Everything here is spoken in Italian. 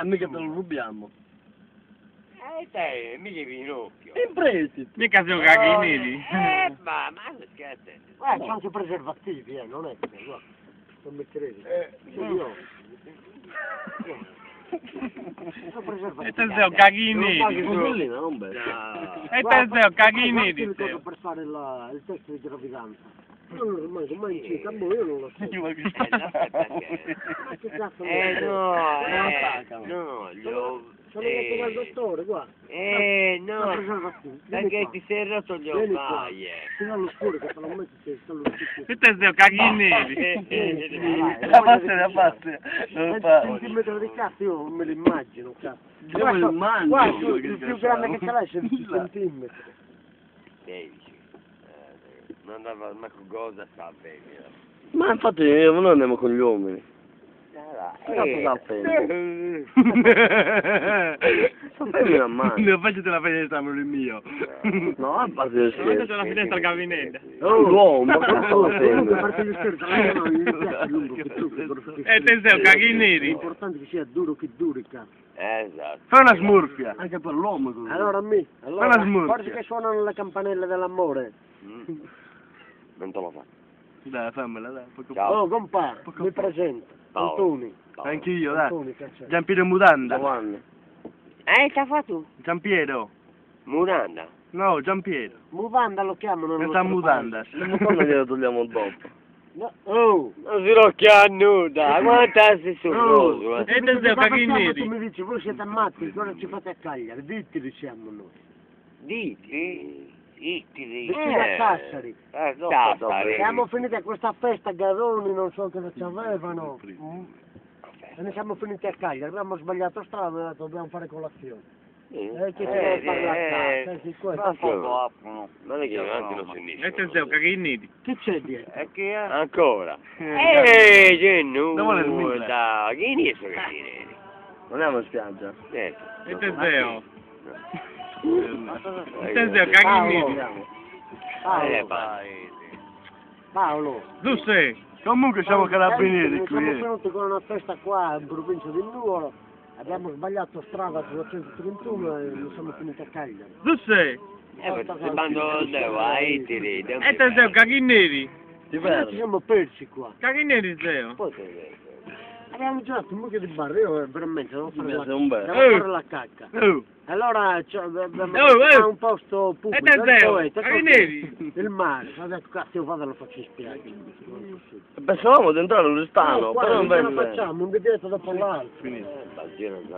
Eh, mica te lo rubiamo. Eh, dai, mica Pinocchio. In prestito. Mica sono caghi neri. Eh, ma, ma scherzo. Eh, c'è anche preservativi, eh, non è che, guarda. Non mi credi. Eh, io. Sono preservativi. E te sei un paghi neri. non bello. No. E te sei un caghi guarda neri. per fare il test di gravidanza. Io non lo manco mai incinta, boh, io non lo so. Io Eh? Ma che cazzo Eh, no, Non eh, no, glielo... Sono andato dal Eh, dottore, guarda. eh, Sono no, perché ti sei rotto gli ovaie. Fino all'oscuro che te lo metti se sta all'oscuro. E te sei un caghi neri. Eh, La parte la 20 fa. centimetri di cazzo io non me lo immagino, cazzo. Io me lo immagino, Guarda, che il più grande che ce l'hai è 16 centimetri. 16. Eh, non andava manco cosa sa bene. Ma infatti eh, noi andiamo con gli uomini. Eh, Cazzo Sappi la mano. Non faccio la finestra, amore mio. No, a parte le Ma c'è scherzi. la finestra al gabinetto. Oh, l'uomo, ma cazzo lo Comunque, a parte gli scherzi, a me non mi piace lungo che tu, che grosso che E te sei un caghi È neri. importante che sia duro che duri, cazzo. Esatto. Fai una smorfia. Anche per l'uomo. Allora, mi, allora, Fai una smorfia. forse che suonano le campanelle dell'amore. Mm. Non te lo fa. Dai, fammela, dai. poco- Ciao. Oh, compare, mi presento. Paolo. Antoni. Anch'io, dai. Antoni. Giampiero Mutanda. Giovanni. Eh, che ha fatto? Giampiero. Muranda. No, Giampiero. Muvanda lo chiamano. Non sta mutanda. Mutande gliele togliamo dopo. No, oh! Non si rocchia a nuda, quanta sei sul Oh, eh. E te sei Tu mi dici, voi siete matti, cosa ci fate a Cagliari? Diteli siamo noi. Diti, diti, Vestiti da Sassari. Eh, Dopo, Sassari. Siamo finiti a questa festa, Garoni, non so cosa ci avevano. Mm. E ne siamo finiti a Cagliari, abbiamo sbagliato strada, abbiamo detto dobbiamo fare colazione. E che fare la casa? Eh, sì, questo. Non è che avanti non si E sei un caghi neri. Che c'è dietro? È che ancora. Eh, c'è Dove le smille? nuda. Che inizio che tieni? Andiamo in spiaggia. Ecco. E te sei E Eh, sei un caghi. Andiamo. eh, Paolo. Tu sei. Comunque siamo carabinieri Siamo qui. eh. venuti con una festa qua in provincia di Nuoro, abbiamo sbagliato strada sulla 131 e non siamo finiti a Cagliari. Tu sei. Eh, se mando il devo, ai tiri. E te sei un caghi neri. Ti Noi ci siamo persi qua. Caghi neri sei. un. Poi te Abbiamo girato un mucchio di bar, io eh, veramente devo fare Mi la, devo Eh. fare la cacca. Oh. Allora abbiamo Oh, a un posto E pubblico, un. detto, Caghi così, neri. il mare, ho detto cazzo io vado e lo faccio in spiaggia. Non è possibile. Pensavamo di entrare all'Uristano, qua però non non venne. facciamo, un biglietto dopo l'altro. Finito. Eh,